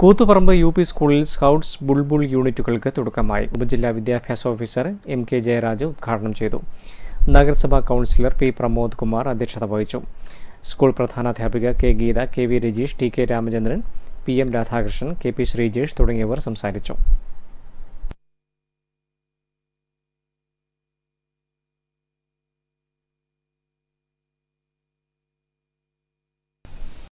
Koothuparamba U P സ്കൂളിൽ scouts Bulbul യൂണിറ്റുകൾക്ക് തുടക്കമായി. ഉപജില്ലാ വിദ്യാഭ്യാസ ഓഫീസർ എം കെ ജയരാജ് ഉദ്ഘാടനം ചെയ്തു. നഗരസഭാ കൗൺസിലർ പി പ്രമോദ് കുമാർ അധ്യക്ഷത വഹിച്ചു. School പ്രധാനാധ്യാപിക K Geetha K V Rajeesh T K Ramachandran P M Radhakrishnan K P Sreejesh തുടങ്ങിയവർ സംസാരിച്ചു.